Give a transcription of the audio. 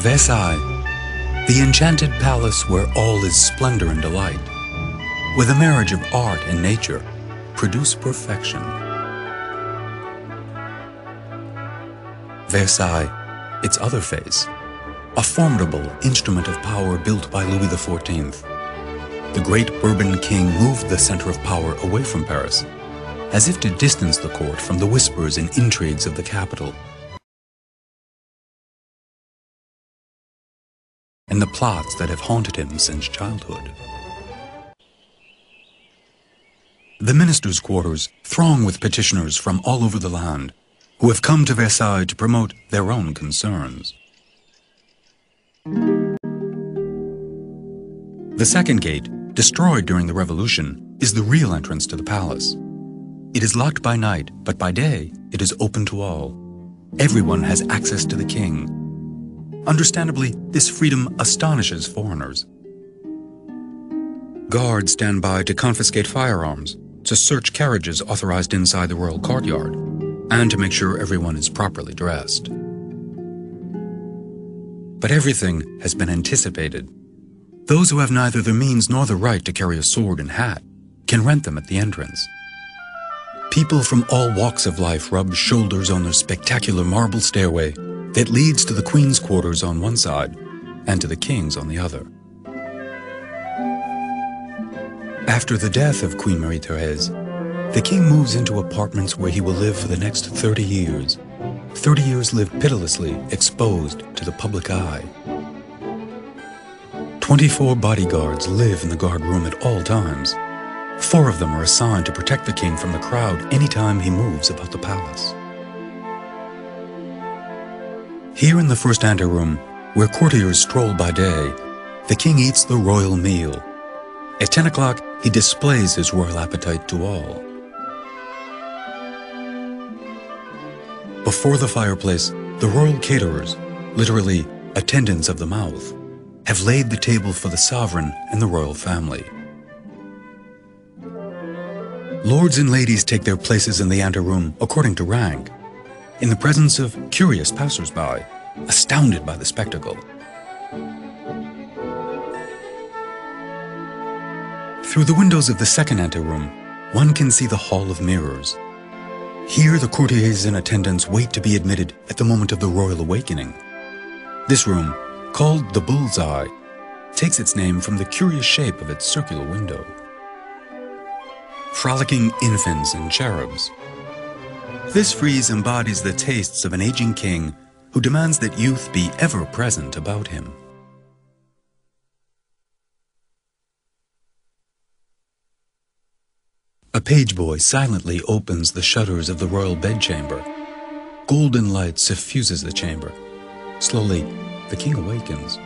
Versailles, the enchanted palace where all is splendor and delight, where the marriage of art and nature produce perfection. Versailles, its other face, a formidable instrument of power built by Louis XIV. The great Bourbon king moved the center of power away from Paris, as if to distance the court from the whispers and intrigues of the capital and the plots that have haunted him since childhood. The ministers' quarters throng with petitioners from all over the land who have come to Versailles to promote their own concerns. The second gate, destroyed during the revolution, is the real entrance to the palace. It is locked by night, but by day it is open to all. Everyone has access to the king, Understandably, this freedom astonishes foreigners. Guards stand by to confiscate firearms, to search carriages authorized inside the royal courtyard, and to make sure everyone is properly dressed. But everything has been anticipated. Those who have neither the means nor the right to carry a sword and hat can rent them at the entrance. People from all walks of life rub shoulders on the spectacular marble stairway that leads to the Queen's quarters on one side and to the King's on the other. After the death of Queen Marie-Therese, the King moves into apartments where he will live for the next 30 years. 30 years lived pitilessly, exposed to the public eye. 24 bodyguards live in the guard room at all times. Four of them are assigned to protect the king from the crowd anytime he moves about the palace. Here in the first anteroom, where courtiers stroll by day, the king eats the royal meal. At 10 o'clock, he displays his royal appetite to all. Before the fireplace, the royal caterers, literally attendants of the mouth, have laid the table for the sovereign and the royal family. Lords and ladies take their places in the anteroom according to rank, in the presence of curious passers-by, astounded by the spectacle. Through the windows of the second anteroom, one can see the Hall of Mirrors. Here the courtiers in attendance wait to be admitted at the moment of the royal awakening. This room, called the Bull's Eye, takes its name from the curious shape of its circular window. Frolicking infants and cherubs, this frieze embodies the tastes of an aging king who demands that youth be ever present about him. A page boy silently opens the shutters of the royal bedchamber. Golden light suffuses the chamber. Slowly, the king awakens.